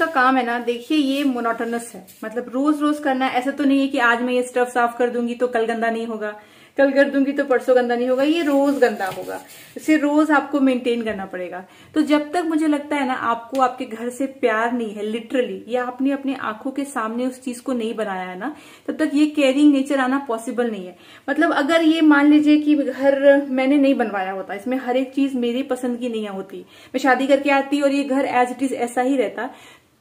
का काम है ना, देखिए ये मोनोटोनस है। मतलब रोज रोज करना है, ऐसा तो नहीं है कि आज मैं ये स्टव साफ़ कर दूँगी तो कल गंदा नहीं होगा, कल कर दूँगी तो परसों गंदा नहीं होगा, ये रोज गंदा होगा। इसे रोज आपको मेंटेन करना पड़ेगा। तो जब तक मुझे लगता है ना, आपको आपके घर से प्यार नहीं है लिटरली या आपने अपनी आँखों के सामने उस चीज़ को नहीं बनाया है ना, तब तक ये केयरिंग नेचर आना पॉसिबल नहीं है। मतलब अगर ये मान लीजिए कि घर मैंने नहीं बनवाया होता, इसमें हर एक चीज़ मेरी पसंद की नहीं होती। मैं शादी करके आती और ये घर एज इट इज़ ऐसा ही रहता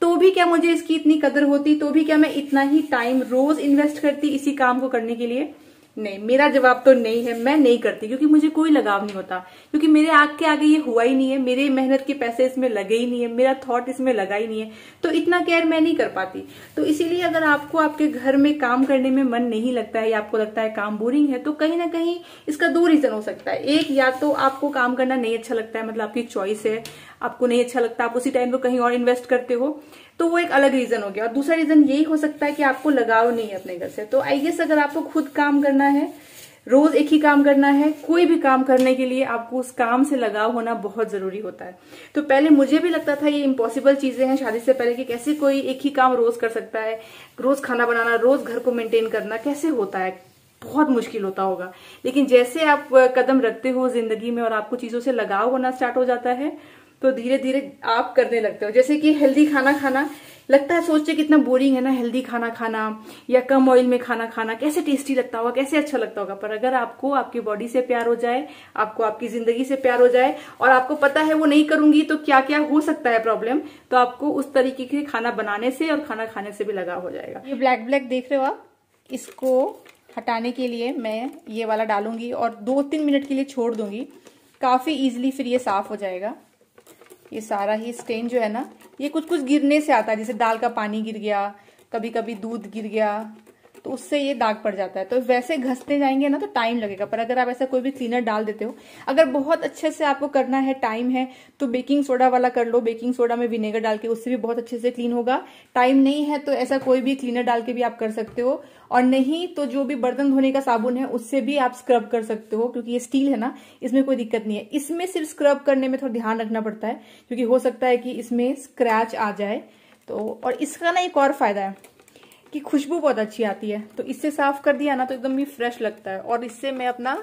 तो भी क्या मुझे इसकी इतनी कदर होती? तो भी क्या मैं इतना ही टाइम रोज इन्वेस्ट करती इसी काम को करने के लिए? नहीं, मेरा जवाब तो नहीं है, मैं नहीं करती, क्योंकि मुझे कोई लगाव नहीं होता। क्योंकि मेरे आग के आगे ये हुआ ही नहीं है, मेरे मेहनत के पैसे इसमें लगे ही नहीं है, मेरा थॉट इसमें लगा ही नहीं है। तो इतना केयर मैं नहीं कर पाती। तो इसीलिए अगर आपको आपके घर में काम करने में मन नहीं लगता है या आपको लगता है काम बोरिंग है तो कहीं ना कहीं इसका दो रीजन हो सकता है। एक, या तो आपको काम करना नहीं अच्छा लगता है मतलब आपकी चॉइस है आपको नहीं अच्छा लगता, आप उसी टाइम पे कहीं और इन्वेस्ट करते हो तो वो एक अलग रीजन हो गया। और दूसरा रीजन यही हो सकता है कि आपको लगाव नहीं है अपने घर से। तो आई गेस अगर आपको खुद काम करना है, रोज एक ही काम करना है, कोई भी काम करने के लिए आपको उस काम से लगाव होना बहुत ज़रूरी होता है। तो पहले मुझे भी लगता था ये इम्पॉसिबल चीज़ें हैं शादी से पहले कि कैसे कोई एक ही काम रोज कर सकता है, रोज खाना बनाना, रोज घर को मेंटेन करना, कैसे होता है? बहुत मुश्किल होता होगा। लेकिन जैसे आप कदम रखते हो ज़िंदगी में और आपको चीज़ों से लगाव होना स्टार्ट हो जाता है तो धीरे धीरे आप करने लगते हो। जैसे कि हेल्दी खाना खाना, लगता है सोचते कितना बोरिंग है ना हेल्दी खाना खाना या कम ऑयल में खाना खाना, कैसे टेस्टी लगता होगा, कैसे अच्छा लगता होगा। पर अगर आपको आपकी बॉडी से प्यार हो जाए, आपको आपकी ज़िंदगी से प्यार हो जाए और आपको पता है वो नहीं करूँगी तो क्या क्या हो सकता है प्रॉब्लम तो आपको उस तरीके के खाना बनाने से और खाना खाने से भी लगाव हो जाएगा। ये ब्लैक ब्लैक देख रहे हो आप? इसको हटाने के लिए मैं ये वाला डालूँगी और दो तीन मिनट के लिए छोड़ दूँगी। काफ़ी इजिली फिर ये साफ़ हो जाएगा। ये सारा ही स्टेन जो है ना, ये कुछ कुछ गिरने से आता है, जैसे दाल का पानी गिर गया कभी कभी दूध गिर गया तो उससे ये दाग पड़ जाता है। तो वैसे घसते जाएँगे ना तो टाइम लगेगा, पर अगर आप ऐसा कोई भी क्लीनर डाल देते हो, अगर बहुत अच्छे से आपको करना है टाइम है तो बेकिंग सोडा वाला कर लो। बेकिंग सोडा में विनेगर डाल के उससे भी बहुत अच्छे से क्लीन होगा। टाइम नहीं है तो ऐसा कोई भी क्लीनर डाल के भी आप कर सकते हो। और नहीं तो जो भी बर्तन धोने का साबुन है, उससे भी आप स्क्रब कर सकते हो, क्योंकि ये स्टील है ना, इसमें कोई दिक्कत नहीं है। इसमें सिर्फ़ स्क्रब करने में थोड़ा ध्यान रखना पड़ता है, क्योंकि हो सकता है कि इसमें स्क्रैच आ जाए। तो और इसका ना एक और फ़ायदा है। कि खुशबू बहुत अच्छी आती है। तो इससे साफ़ कर दिया ना तो एकदम ही फ्रेश लगता है। और इससे मैं अपना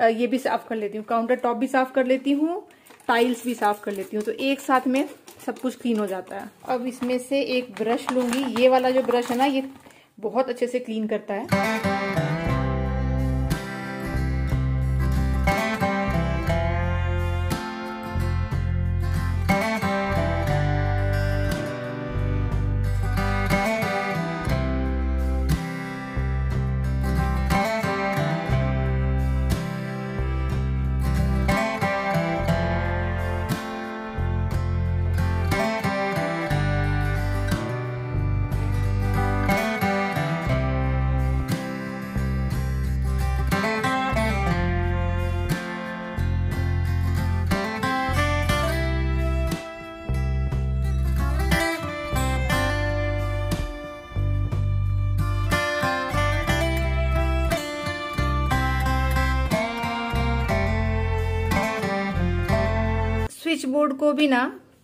ये भी साफ़ कर लेती हूँ। काउंटर टॉप भी साफ़ कर लेती हूँ। टाइल्स भी साफ़ कर लेती हूँ। तो एक साथ में सब कुछ क्लीन हो जाता है। अब इसमें से एक ब्रश लूँगी। ये वाला जो ब्रश है ना, ये बहुत अच्छे से क्लीन करता है। स्विच बोर्ड को भी ना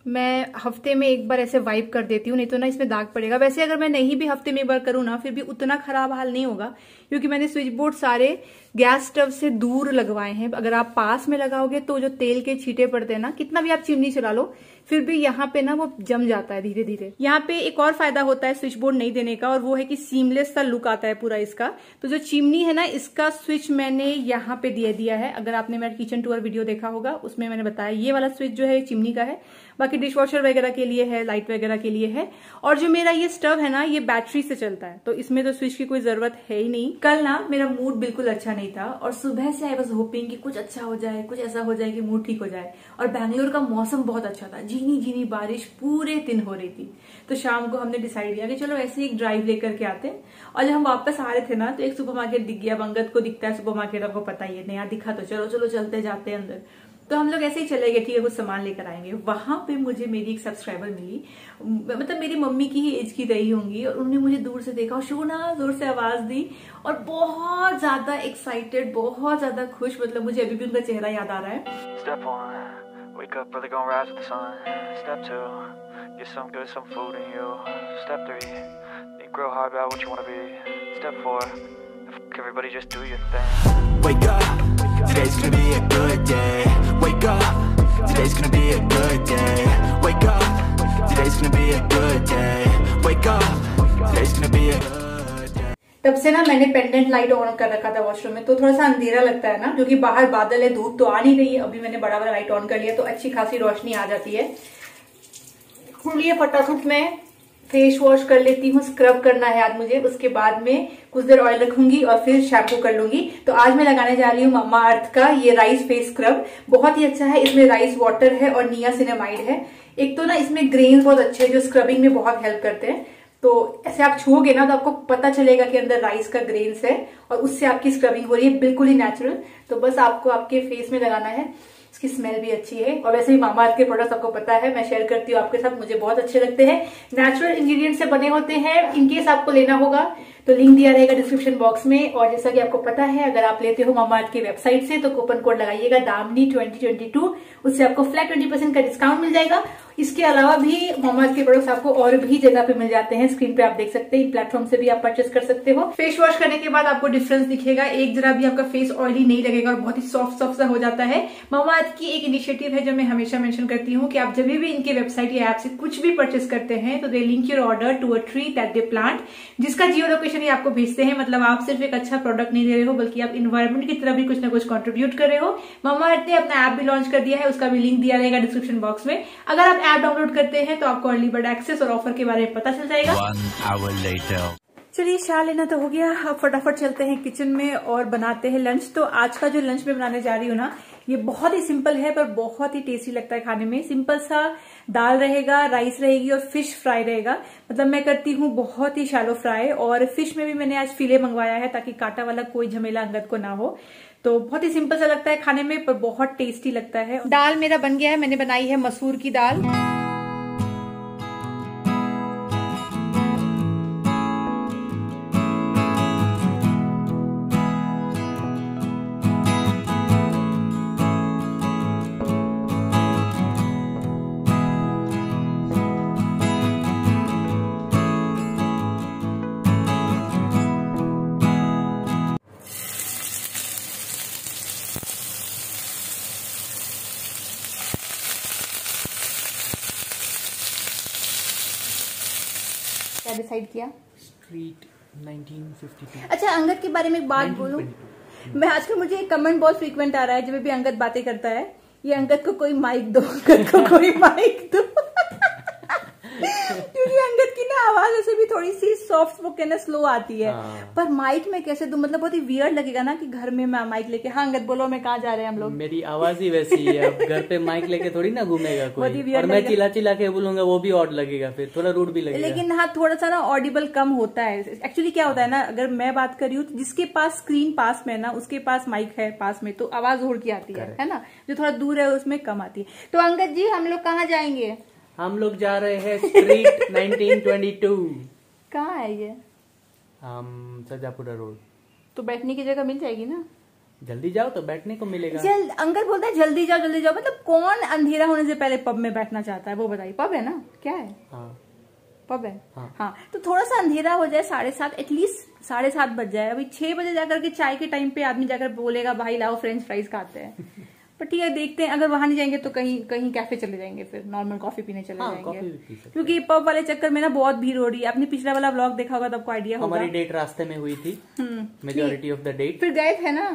मैं हफ़्ते में एक बार ऐसे वाइप कर देती हूँ, नहीं तो ना इसमें दाग पड़ेगा। वैसे अगर मैं नहीं भी हफ़्ते में एक बार करूँ ना, फिर भी उतना खराब हाल नहीं होगा। क्योंकि मैंने स्विच बोर्ड सारे गैस स्टव से दूर लगवाए हैं। अगर आप पास में लगाओगे तो जो तेल के छीटे पड़ते हैं ना, कितना भी आप चिमनी चला लो, फिर भी यहाँ पे ना वो जम जाता है धीरे धीरे यहाँ पे एक और फ़ायदा होता है स्विच बोर्ड नहीं देने का और वो है कि सीमलेस सा लुक आता है पूरा इसका। तो जो चिमनी है ना, इसका स्विच मैंने यहाँ पे दिया दिया है। अगर आपने मेरा किचन टूर वीडियो देखा होगा, उसमें मैंने बताया, ये वाला स्विच जो है चिमनी का है। बाकी डिश वॉशर वगैरह के लिए है लाइट वगैरह के लिए है। और जो मेरा ये स्टव है ना, ये बैटरी से चलता है। तो इसमें तो स्विच की कोई ज़रूरत है ही नहीं। कल ना मेरा मूड बिल्कुल अच्छा नहीं था और सुबह से आई वॉज़ होपिंग कि कुछ अच्छा हो जाए, कुछ ऐसा हो जाए कि मूड ठीक हो जाए। और बैंगलोर का मौसम बहुत अच्छा था। झीनी झीनी बारिश पूरे दिन हो रही थी। तो शाम को हमने डिसाइड किया कि चलो ऐसे ही एक ड्राइव लेकर के आते हैं। और जब हम वापस आ रहे थे ना तो एक सुपर मार्केट दिख गया। बंगत को दिखता है सुपर मार्केट आपको पता ही है। नया दिखा तो चलो चलो चलते जाते हैं अंदर। तो हम लोग ऐसे ही चले गए, ठीक है, कुछ सामान लेकर आएँगे। वहाँ पे मुझे मेरी एक सब्सक्राइबर मिली। मतलब मेरी मम्मी की ही एज की रही होंगी और उन्होंने मुझे दूर से देखा और शोना, ज़ोर से आवाज़ दी और बहुत ज़्यादा एक्साइटेड बहुत ज़्यादा खुश। मतलब मुझे अभी भी उनका चेहरा याद आ रहा है। Wake up, today's gonna be a good day. Wake up, today's gonna be a good day. Wake up, today's gonna be a good day. Wake up, today's gonna be a good day. तब से ना मैंने pendant light on कर रखा था washroom में तो थोड़ा सा अंधेरा लगता है ना क्योंकि बाहर बादल है धूप तो आ नहीं रही है अभी मैंने बड़ा वाला लाइट ऑन कर लिया तो अच्छी खासी रोशनी आ जाती है लिए फटाफट मैं फेस वॉश कर लेती हूँ, स्क्रब करना है आज मुझे, उसके बाद में कुछ देर ऑयल रखूँगी और फिर शैम्पू कर लूँगी। तो आज मैं लगाने जा रही हूँ मम्मा अर्थ का, ये राइस फेस स्क्रब बहुत ही अच्छा है, इसमें राइस वाटर है और निया सिनेमाइड है। एक तो ना इसमें ग्रेन्स बहुत अच्छे हैं, जो स्क्रबिंग में बहुत हेल्प करते हैं। तो ऐसे आप छुओगे ना तो आपको पता चलेगा कि अंदर राइस का ग्रेन्स है और उससे आपकी स्क्रबिंग हो रही है, बिल्कुल ही नेचुरल तो बस आपको आपके फेस में लगाना है। इसकी स्मेल भी अच्छी है। और वैसे भी मामा के प्रोडक्ट आपको पता है, मैं शेयर करती हूँ आपके साथ, मुझे बहुत अच्छे लगते हैं। नेचुरल इंग्रेडिएंट से बने होते हैं इनकेस आपको लेना होगा तो लिंक दिया रहेगा डिस्क्रिप्शन बॉक्स में। और जैसा कि आपको पता है, अगर आप लेते हो मामा की वेबसाइट से तो कूपन कोड लगाइएगा दामनी 2022 उससे आपको फ्लैट 20 परसेंट का डिस्काउंट मिल जाएगा। इसके अलावा भी मोहम्मद के प्रोडक्ट्स आपको और भी जगह पे मिल जाते हैं। स्क्रीन पे आप देख सकते हैं इन प्लेटफॉर्म से भी आप परचेस कर सकते हो। फेस वॉश करने के बाद आपको डिफरेंस दिखेगा। एक जरा भी आपका फेस ऑयली नहीं लगेगा और बहुत ही सॉफ्ट सॉफ्ट सा हो जाता है। मोहम्मद की एक इनिशिएटिव है जो मैं हमेशा मेंशन करती हूँ कि आप जब भी इनके वेबसाइट या ऐप से कुछ भी परचेस करते हैं तो they link your order to a tree that they plant जिसका जियो लोकेशन ये आपको भेजते हैं। मतलब आप सिर्फ़ एक अच्छा प्रोडक्ट नहीं दे रहे हो, बल्कि आप इन्वायरमेंट की तरफ़ भी कुछ ना कुछ कॉन्ट्रीब्यूट कर रहे हो। ममा ने अपना ऐप भी लॉन्च कर दिया है, उसका भी लिंक दिया रहेगा डिस्क्रिप्शन बॉक्स में। अगर आप ऐप डाउनलोड करते हैं तो आपको अर्ली बर्ड एक्सेस और ऑफ़र के बारे में पता चल जाएगा. चलिए शाह लेना तो हो गया। अब फटाफट चलते हैं किचन में और बनाते हैं लंच तो आज का जो लंच में बनाने जा रही हूँ ना ये बहुत ही सिंपल है पर बहुत ही टेस्टी लगता है खाने में। सिंपल सा दाल रहेगा राइस रहेगी और फ़िश फ्राई रहेगा। मतलब मैं करती हूँ बहुत ही शैलो फ्राई और फ़िश में भी मैंने आज फिले मंगवाया है ताकि कांटा वाला कोई झमेला अंगत को ना हो। तो बहुत ही सिंपल सा लगता है खाने में, पर बहुत टेस्टी लगता है। दाल मेरा बन गया है, मैंने बनाई है मसूर की दाल। डिसाइड किया? स्ट्रीट 1952 अच्छा अंगद के बारे में एक बात बोलूँ। मैं आजकल मुझे एक कमेंट बहुत फ्रीक्वेंट आ रहा है जब भी अंगद बातें करता है ये अंगद को कोई माइक दो अंगद को कोई माइक दो। आवाज़ ऐसे भी थोड़ी सी सॉफ्ट स्पोकन है स्लो आती है। हाँ। पर माइक में कैसे दूँ मतलब बहुत ही वियर्ड लगेगा ना कि घर में मैं माइक लेके हाँ अंगद बोलो मैं कहाँ जा रहे हैं हम लोग? मेरी आवाज़ ही वैसी है अब घर पे माइक लेके थोड़ी ना घूमेगा कोई। और मैं चिल्ला चिल्ला के बोलूँगा वो भी ऑड लगेगा फिर थोड़ा रूड भी लगेगा। लेकिन हाँ थोड़ा सा ना ऑडिबल कम होता है। एक्चुअली क्या होता है ना अगर मैं बात कर रही हूँ तो जिसके पास स्क्रीन पास में है ना उसके पास माइक है पास में तो आवाज़ उड़ के आती है है ना? जो थोड़ा दूर है उसमें कम आती है। तो अंगद जी हम लोग कहाँ जाएँगे? हम लोग जा रहे हैं स्ट्रीट 1922 कहाँ है ये? हम सजापुरा रोड। तो बैठने की जगह मिल जाएगी ना? जल्दी जाओ तो बैठने को मिलेगा। जल्द अंकल बोलता है जल्दी जाओ जल्दी जाओ। मतलब कौन अंधेरा होने से पहले पब में बैठना चाहता है? वो बताइए। पब है ना? क्या है? हाँ। पब है? हाँ। हाँ। तो थोड़ा सा अंधेरा हो जाए साढ़े सात एटलीस्ट साढ़े सात बज जाए। अभी छह बजे जाकर के चाय के टाइम पे आदमी जाकर बोलेगा भाई लाओ फ्रेंच फ्राइज खाते हैं। पर ठीक है देखते हैं। अगर वहाँ नहीं जाएँगे तो कहीं कहीं कैफ़े चले जाएँगे फिर। नॉर्मल कॉफ़ी पीने चले हाँ, जाएँगे। क्योंकि पब वाले चक्कर में ना बहुत भीड़ हो रही है। आपने पिछला वाला ब्लॉग देखा होगा तो आपको आइडिया होगा। हमारी डेट रास्ते में हुई थी। Hmm, majority of the date फिर गए थे ना?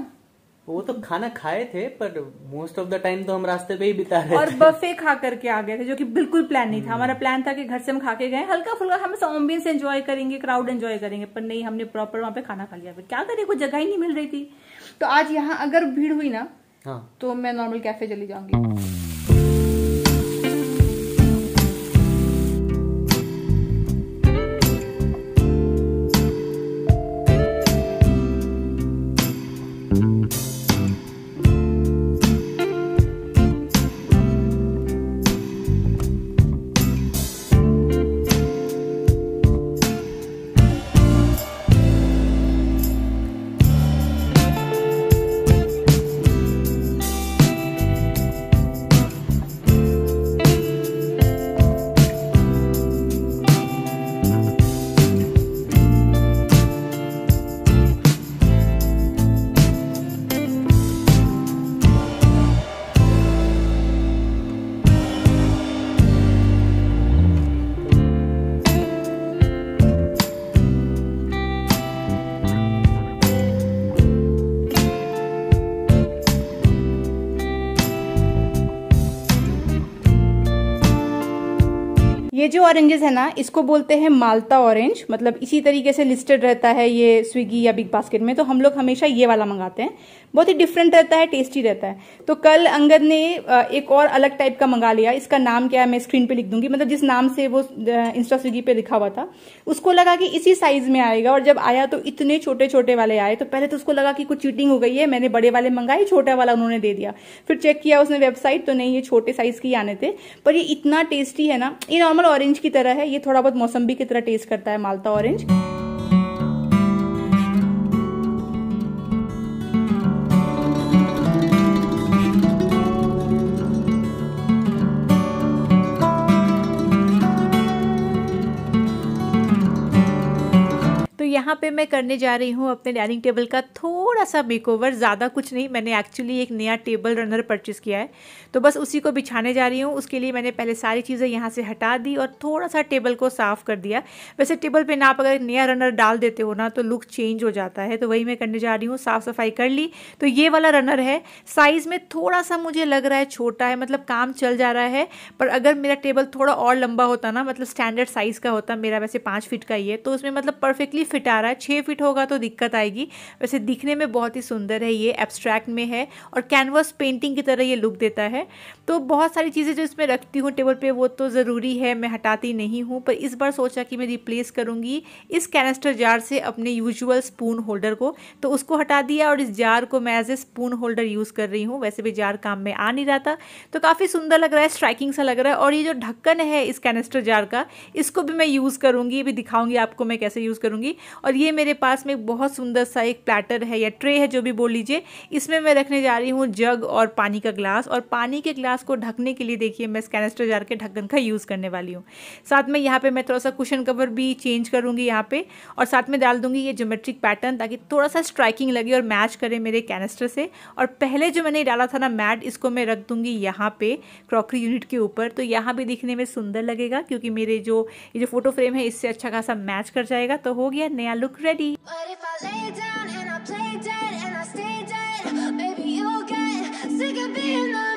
वो तो खाना खाए थे पर मोस्ट ऑफ़ द टाइम तो हम रास्ते पे ही बिता रहे और बफे खा करके आ गए थे जो कि बिल्कुल प्लान नहीं था। हमारा प्लान था कि घर से हम खा के गए। हल्का फुल्का हम एम्बियंस एंजॉय करेंगे क्राउड एंजॉय करेंगे पर नहीं हमने प्रॉपर वहाँ पे खाना खा लिया। फिर क्या करें? कोई जगह ही नहीं मिल रही थी। तो आज यहाँ अगर भीड़ हुई ना हाँ। तो मैं नॉर्मल कैफ़े चली जाऊँगी। जो ऑरेंजेस है ना, इसको बोलते हैं माल्टा ऑरेंज मतलब इसी तरीके से लिस्टेड रहता है ये स्विगी या बिग बास्केट में तो हम लोग हमेशा ये वाला मंगाते हैं। बहुत ही डिफरेंट रहता है टेस्टी रहता है। तो कल अंगद ने एक और अलग टाइप का मंगा लिया। इसका नाम क्या है, मैं स्क्रीन पे लिख दूँगी। मतलब जिस नाम से वो इंस्टा स्विगी पे लिखा हुआ था, उसको लगा कि इसी साइज़ में आएगा। और जब आया तो इतने छोटे छोटे वाले आए तो पहले तो उसको लगा कि कुछ चीटिंग हो गई है, मैंने बड़े वाले मंगाए, छोटा वाला उन्होंने दे दिया। फिर चेक किया उसने वेबसाइट तो नहीं, ये छोटे साइज़ के आने थे। पर ये इतना टेस्टी है ना, ये नॉर्मल ऑरेंज की तरह है, ये थोड़ा बहुत मौसम्बी की तरह टेस्ट करता है मालता ऑरेंज यहाँ पे मैं करने जा रही हूँ अपने डाइनिंग टेबल का थोड़ा सा मेकओवर ज़्यादा कुछ नहीं। मैंने एक्चुअली एक नया टेबल रनर परचेज़ किया है। तो बस उसी को बिछाने जा रही हूँ। उसके लिए मैंने पहले सारी चीज़ें यहाँ से हटा दी और थोड़ा सा टेबल को साफ़ कर दिया। वैसे टेबल पर ना अगर नया रनर डाल देते हो ना तो लुक चेंज हो जाता है। तो वही मैं करने जा रही हूँ। साफ़ सफ़ाई कर ली। तो ये वाला रनर है। साइज़ में थोड़ा सा मुझे लग रहा है छोटा है मतलब काम चल जा रहा है। पर अगर मेरा टेबल थोड़ा और लंबा होता ना मतलब स्टैंडर्ड साइज़ का होता, मेरा वैसे पाँच फीट का ही है। तो उसमें मतलब परफेक्टली फिट आ रहा है छः फिट होगा तो दिक्कत आएगी। वैसे दिखने में बहुत ही सुंदर है, ये एब्स्ट्रैक्ट में है और कैनवास पेंटिंग की तरह ये लुक देता है। तो बहुत सारी चीज़ें जो इसमें रखती हूँ टेबल पे, वो तो ज़रूरी है, मैं हटाती नहीं हूँ। पर इस बार सोचा कि मैं रिप्लेस करूँगी इस कैनेस्टर जार से अपने यूजुअल स्पून होल्डर को। तो उसको हटा दिया और इस जार को मैं as a spoon holder use कर रही हूँ। वैसे भी जार काम में आ नहीं रहा था। तो काफ़ी सुंदर लग रहा है स्ट्राइकिंग सा लग रहा है और ये जो ढक्कन है इस कैनेस्टर जार का, इसको भी मैं यूज़ करूँगी। भी दिखाऊँगी आपको मैं कैसे यूज़ करूँगी। और ये मेरे पास में बहुत सुंदर सा एक प्लेटर है या ट्रे है, जो भी बोल लीजिए। इसमें मैं रखने जा रही हूँ जग और पानी का ग्लास और पानी के ग्लास को ढकने के लिए देखिए, मैं कैनेस्टर जार के ढक्कन का यूज़ करने वाली हूँ। साथ में यहाँ पे मैं थोड़ा सा कुशन कवर भी चेंज करूँगी यहाँ पे और साथ में डाल दूँगी ये जोमेट्रिक पैटर्न ताकि थोड़ा सा स्ट्राइकिंग लगे और मैच करे मेरे कैनेस्टर से। और पहले जो मैंने डाला था ना मैट इसको मैं रख दूँगी यहाँ पे क्रॉकरी यूनिट के ऊपर। तो यहाँ भी दिखने में सुंदर लगेगा क्योंकि मेरे जो, ये जो फ़ोटो फ्रेम है, इससे अच्छा खासा मैच कर जाएगा। तो हो गया नया लुक रेडी तो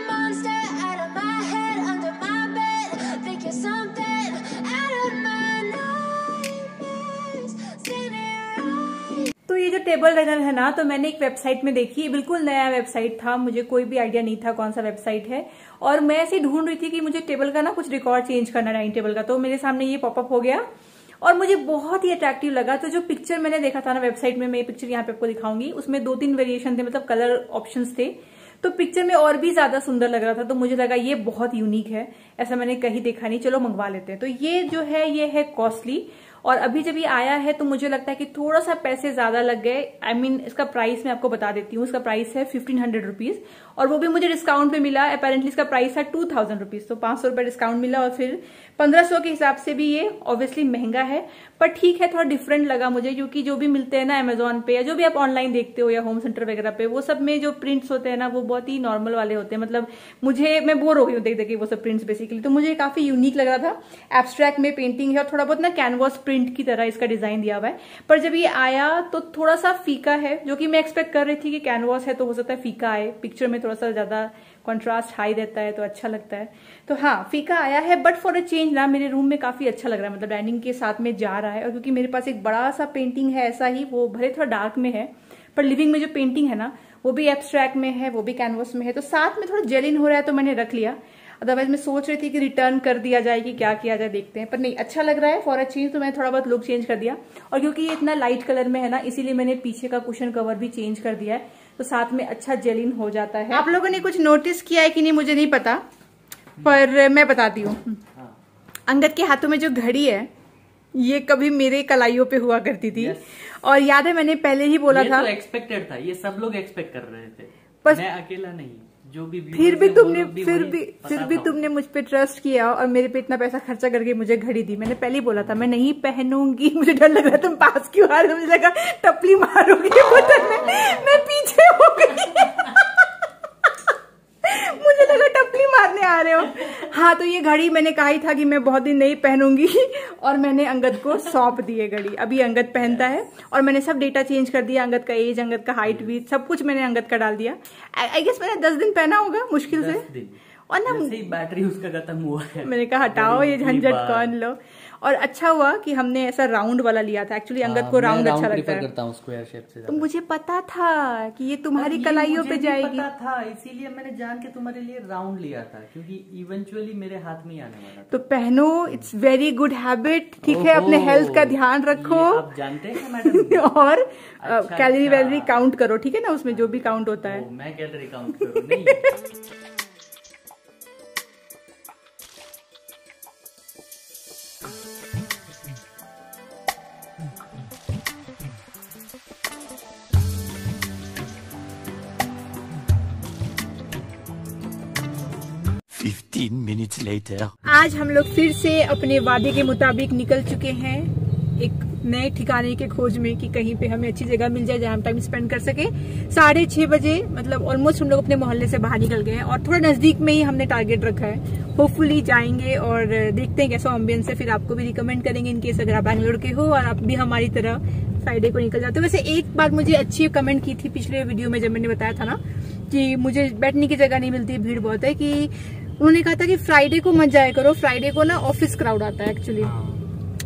ये जो टेबल रनर है ना तो मैंने एक वेबसाइट में देखी। बिल्कुल नया वेबसाइट था, मुझे कोई भी आइडिया नहीं था कौन सा वेबसाइट है। और मैं ऐसे ढूंढ रही थी कि मुझे टेबल का ना कुछ रिकॉर्ड चेंज करना डाइनिंग टेबल का। तो मेरे सामने ये पॉपअप हो गया। और मुझे बहुत ही अट्रैक्टिव लगा। तो जो पिक्चर मैंने देखा था ना वेबसाइट में, मैं पिक्चर यहाँ पे आपको दिखाऊँगी। उसमें दो तीन वेरिएशन थे मतलब कलर ऑप्शन थे। तो पिक्चर में और भी ज़्यादा सुंदर लग रहा था। तो मुझे लगा ये बहुत यूनिक है। ऐसा मैंने कहीं देखा नहीं। चलो मंगवा लेते हैं। तो ये जो है, ये है कॉस्टली और अभी जब ये आया है तो मुझे लगता है कि थोड़ा सा पैसे ज़्यादा लग गए। आई I मीन mean, इसका प्राइस मैं आपको बता देती हूँ। इसका प्राइस है फिफ्टीन हंड्रेड रुपीज़ और वो भी मुझे डिस्काउंट पे मिला। अपेरेंटली इसका प्राइस था टू थाउज़ेंड रुपीज़ तो पाँच सौ रुपए डिस्काउंट मिला और फिर पंद्रह सौ के हिसाब से भी ये ऑब्वियसली महँगा है। पर ठीक है थोड़ा डिफरेंट लगा मुझे क्योंकि जो भी मिलते हैं ना अमेजोन पे या जो भी आप ऑनलाइन देखते हो या होम सेंटर वगैरह पे वो सब में जो प्रिंट्स होते हैं ना वो बहुत ही नॉर्मल वाले होते हैं। मतलब मुझे मैं बोर हो गई हूँ देख देख वो सब प्रिंट्स बेसिकली तो मुझे काफ़ी यूनिक लग रहा था। एब्स्ट्रैक्ट में पेंटिंग है और थोड़ा बहुत ना कैनवास की तरह इसका डिज़ाइन दिया हुआ है। पर जब ये आया तो थोड़ा सा फीका है, जो कि मैं एक्सपेक्ट कर रही थी कि कैनवास है तो हो सकता है फीका आए। पिक्चर में थोड़ा सा ज़्यादा कॉन्ट्रास्ट हाई रहता है तो अच्छा लगता है। तो हाँ फीका आया है बट फॉर अ चेंज ना, मेरे रूम में काफ़ी अच्छा लग रहा है। मतलब डाइनिंग के साथ में जा रहा है और क्योंकि मेरे पास एक बड़ा सा पेंटिंग है ऐसा ही, वो भले थोड़ा डार्क में है, पर लिविंग में जो पेंटिंग है ना, वो भी एब्स्ट्रैक्ट में है, वो भी कैनवस में है। तो साथ में थोड़ा जेलिन हो रहा है तो मैंने रख लिया। अदरवाइज़ मैं सोच रही थी कि रिटर्न कर दिया जाए कि क्या किया जाए देखते हैं। पर नहीं अच्छा लग रहा है फॉर अ चेंज तो मैंने थोड़ा बहुत लुक चेंज कर दिया। और क्योंकि ये इतना लाइट कलर में है ना इसीलिए मैंने पीछे का कुशन कवर भी चेंज कर दिया है। तो साथ में अच्छा जेलिन हो जाता है। आप लोगों ने कुछ नोटिस किया है कि नहीं मुझे नहीं पता पर मैं बताती हूँ। अंगद के हाथों में जो घड़ी है ये कभी मेरे कलाइयों पे हुआ करती थी। Yes. और याद है मैंने पहले ही बोला ये था। तो एक्सपेक्टेड था ये सब लोग एक्सपेक्ट कर रहे थे। बस मैं अकेला नहीं। जो भी फिर भी तुमने फिर भी फिर भी तुमने मुझ पे ट्रस्ट किया और मेरे पे इतना पैसा खर्चा करके मुझे घड़ी दी। मैंने पहले ही बोला था मैं नहीं पहनूँगी। मुझे डर लग रहा तुम पास क्यों आ रहे हो? मुझे लगा टपली मारोगी? मैं पीछे हो गई। मुझे लगा टपली मारने आ रहे हो। हाँ तो ये घड़ी मैंने कहा ही था कि मैं बहुत दिन नहीं पहनूँगी और मैंने अंगद को सौंप दी है घड़ी। अभी अंगद पहनता है और मैंने सब डेटा चेंज कर दिया अंगद का एज अंगद का हाइट भी सब कुछ मैंने अंगद का डाल दिया। आई गेस मैंने दस दिन पहना होगा मुश्किल से। और ना बैटरी उसका खत्म हुआ है। मैंने कहा हटाओ ये झंझट कौन लो? और अच्छा हुआ कि हमने ऐसा राउंड वाला लिया था। एक्चुअली अंगद को हाँ, राउंड अच्छा लगता है। करता हूँ स्क्वायर शेप से तो मुझे पता था कि ये तुम्हारी कलाइयों पे जाएगी। पता था इसीलिए मैंने जान के तुम्हारे लिए राउंड लिया था क्योंकि इवेंचुअली मेरे हाथ में ही आने वाला तो पहनो इट्स वेरी गुड हैबिट ठीक है? अपने हेल्थ का ध्यान रखो। आप जानते हैं मैडम? और अच्छा, कैलोरी अच्छा। वैलोरी काउंट करो ठीक है ना? उसमें जो भी काउंट होता है। मैं कैलोरी काउंट करूँ? minutes later. आज हम लोग फिर से अपने वादे के मुताबिक निकल चुके हैं एक नए ठिकाने के खोज में कि कहीं पे हमें अच्छी जगह मिल जाए जहाँ हम टाइम स्पेंड कर सके। साढ़े छह बजे मतलब ऑलमोस्ट हम लोग अपने मोहल्ले से बाहर निकल गए हैं और थोड़ा नज़दीक में ही हमने टारगेट रखा है। होपफुली जाएँगे और देखते हैं कैसा एम्बियंस है, फिर आपको भी रिकमेंड करेंगे इनकेस अगर आप बैंगलोर के हो और आप भी हमारी तरह फ्राइडे को निकल जाते हो। वैसे एक बात मुझे अच्छी कमेंट की थी पिछले वीडियो में जब मैंने बताया था ना, कि मुझे बैठने की जगह नहीं मिलती, भीड़ बहुत है कि उन्होंने कहा था कि फ्राइडे को मत जाया करो। फ्राइडे को ना ऑफ़िस क्राउड आता है एक्चुअली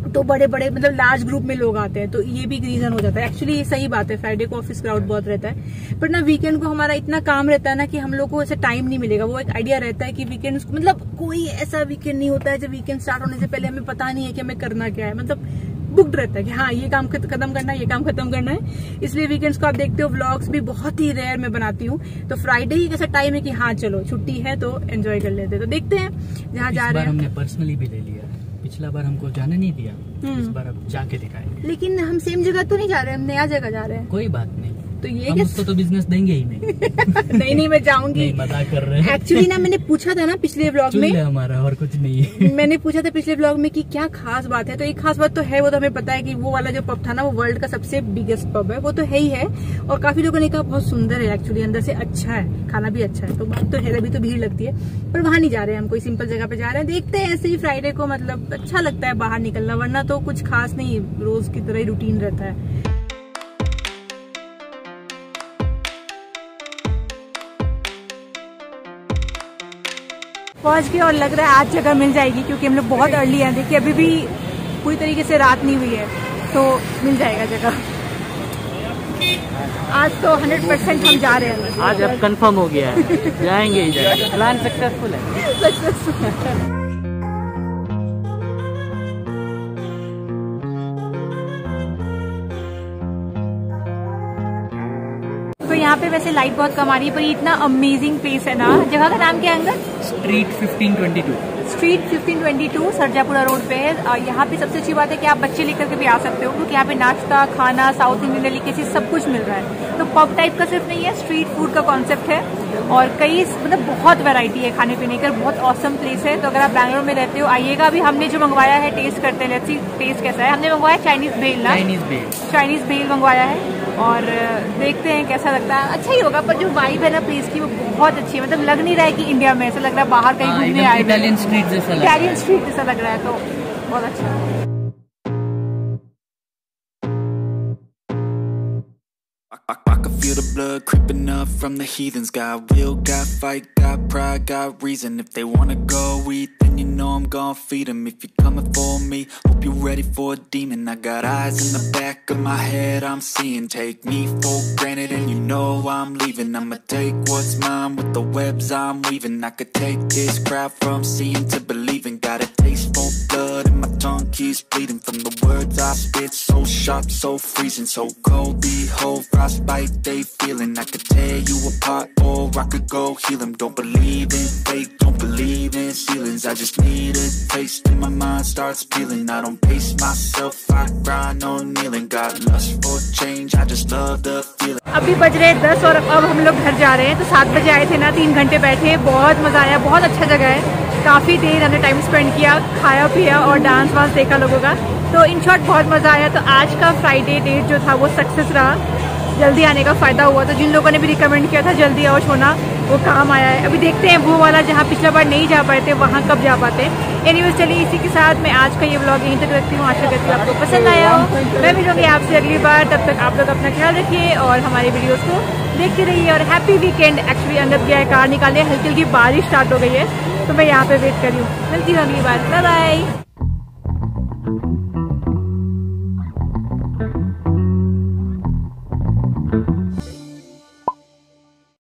तो बड़े बड़े मतलब लार्ज ग्रुप में लोग आते हैं तो ये भी एक रीजन हो जाता है। एक्चुअली ये सही बात है फ्राइडे को ऑफ़िस क्राउड बहुत रहता है। पर ना वीकेंड को हमारा इतना काम रहता है ना कि हम लोग को ऐसे टाइम नहीं मिलेगा। वो एक आइडिया रहता है कि वीकेंड मतलब कोई ऐसा वीकेंड नहीं होता है जब वीकेंड स्टार्ट होने से पहले हमें पता नहीं है कि हमें करना क्या है। मतलब बुकड रहता है कि हाँ ये काम खत्म करना है ये काम खत्म करना है। इसलिए वीकेंड्स को आप देखते हो व्लॉग्स भी बहुत ही रेयर मैं बनाती हूँ। तो फ्राइडे ही कैसा टाइम है कि हाँ चलो छुट्टी है तो एंजॉय कर लेते तो देखते हैं जहाँ जा रहे हैं। हमने पर्सनली भी ले लिया। पिछला बार हमको जाने नहीं दिया। हम्म। इस बार अब जाके दिखाए लेकिन हम सेम जगह तो नहीं जा रहे हम नया जगह जा रहे हैं। कोई बात नहीं। तो ये हम उसको तो बिज़नेस देंगे ही नहीं। नहीं नहीं मैं जाऊँगी। मज़ाक कर रहे हैं। एक्चुअली ना मैंने पूछा था ना पिछले ब्लॉग में। हमारा और कुछ नहीं है। मैंने पूछा था पिछले ब्लॉग में कि क्या खास बात है तो एक खास बात तो है वो तो हमें पता है कि वो वाला जो पब था ना वो वर्ल्ड का सबसे बिगेस्ट पब है वो तो है ही है। और काफ़ी लोगों ने कहा बहुत सुंदर है एक्चुअली अंदर से अच्छा है खाना भी अच्छा है। तो बात तो है अभी तो भीड़ लगती है। पर वहाँ नहीं जा रहे हैं हम कोई सिंपल जगह पे जा रहे हैं। देखते हैं ऐसे ही फ्राइडे को मतलब अच्छा लगता है बाहर निकलना वरना तो कुछ खास नहीं रोज की तरह ही रूटीन रहता है। पहुँच गए और लग रहा है आज जगह मिल जाएगी क्योंकि हम लोग बहुत अर्ली हैं। देखिए अभी भी पूरी तरीके से रात नहीं हुई है तो मिल जाएगा जगह। आज तो 100 परसेंट हम जा रहे हैं। आज अब कंफर्म हो गया है। जाएँगे ही जाएँगे प्लान सक्सेसफुल है। तो वैसे लाइट बहुत कम आ रही है पर ये इतना अमेजिंग प्लेस है ना। जगह का नाम क्या है अंदर स्ट्रीट 1522 स्ट्रीट 1522 सरजापुरा रोड पे है। और यहाँ पे सबसे अच्छी बात है कि आप बच्चे लेकर के भी आ सकते हो क्योंकि यहाँ पे नाश्ता खाना साउथ इंडियन डेलिकेसी सब कुछ मिल रहा है। तो पब टाइप का सिर्फ़ नहीं है स्ट्रीट फ़ूड का कॉन्सेप्ट है। और कई मतलब बहुत वैरायटी है खाने पीने का बहुत औसम प्लेस है। तो अगर आप बैंगलोर में रहते हो आइएगा अभी हमने जो मंगवाया है टेस्ट करते हैं। टेस्ट कैसा है। हमने मंगवाया चाइनीज़ भेल ना? चाइनीज़ बेल चाइनीज़ भेल मंगवाया है। और देखते हैं कैसा लगता है। अच्छा ही होगा पर जो वाइब है ना प्लेस की वो बहुत अच्छी है। मतलब लग नहीं रहा है कि इंडिया में ऐसा लग रहा है बाहर कहीं घूमने आए इटालियन स्ट्रीट जैसा इटालियन स्ट्रीट जैसा लग रहा है तो बहुत अच्छा। Blood creeping up from the heathens. Got will, got fight, got pride, got reason. If they wanna go eat, then you know I'm gonna feed 'em. If you're coming for me, hope you're ready for a demon. I got eyes in the back of my head, I'm seeing. Take me for granted, and you know I'm leaving. I'ma take what's mine with the webs I'm weaving. I could take this crowd from seeing to believing. Got a taste for blood, and my tongue keeps bleeding from the words I spit. So sharp, so freezing, so cold. Behold, frostbite they feeling. I could tear you apart, or I could go heal 'em. Don't believe in fate, don't believe in ceilings. I just need a taste, and my mind starts peeling. I don't pace myself, I grind on kneeling. Got lust for change, I just love the feeling. अभी बज रहे दस और अब हम लोग घर जा रहे हैं तो सात बजे आए थे ना तीन घंटे बैठे बहुत मजा आया बहुत अच्छा जगह है काफी देर हमने टाइम स्पेंड किया खाया पिया और डांस वांस देखा लोगों का तो इन शॉर्ट बहुत मज़ा आया। तो आज का फ्राइडे डेट जो था, वो सक्सेस रहा। जल्दी आने का फ़ायदा हुआ। तो जिन लोगों ने भी रिकमेंड किया था, जल्दी आओ सोना वो काम आया है। अभी देखते हैं, वो वाला जहाँ पिछला बार नहीं जा पाए थे, वहाँ कब जा पाते हैं। एनीवेज चलिए इसी के साथ मैं आज का ये ब्लॉग यहीं तक रखती हूँ। आशा करती हूँ आपको पसंद आया हो। मैं मिलूँगी आपसे अगली बार। तब तक आप लोग अपना ख्याल रखिए और हमारे वीडियोज़ को देखते रहिए और हैप्पी वीकेंड एक्चुअली अंदर गया है, कार निकाले हल्की हल्की बारिश स्टार्ट हो गई है। तो मैं यहाँ पे वेट कर रही हूँ। मिलती हूँ अगली बार। बाय